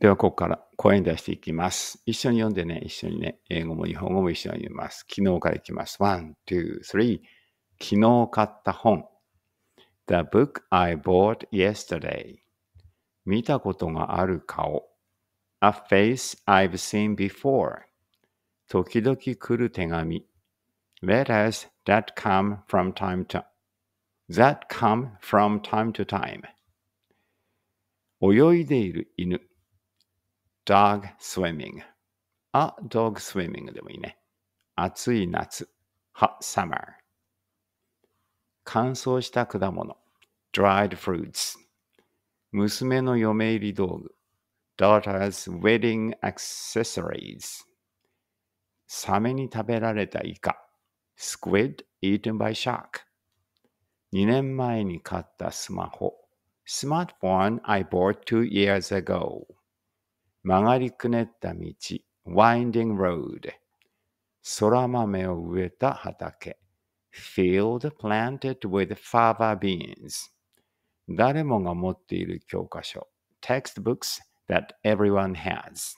では、ここから声に出していきます。一緒に読んでね、一緒にね、英語も日本語も一緒に読みます。昨日からいきます。one, two, three. 昨日買った本。The book I bought yesterday. 見たことがある顔。A face I've seen before. 時々来る手紙。Letters that come from time to that come from time to time. 泳いでいる犬。Dog swimming. a dog swimming でもいいね。暑い夏。hot summer. 乾燥した果物。dried fruits. 娘の嫁入り道具。daughter's wedding accessories. サメに食べられたイカ。squid eaten by shark. 2年前に買ったスマホ。smartphone I bought two years ago. 曲がりくねった道。winding road. 空豆を植えた畑。field planted with fava beans. 誰もが持っている教科書。textbooks that everyone has.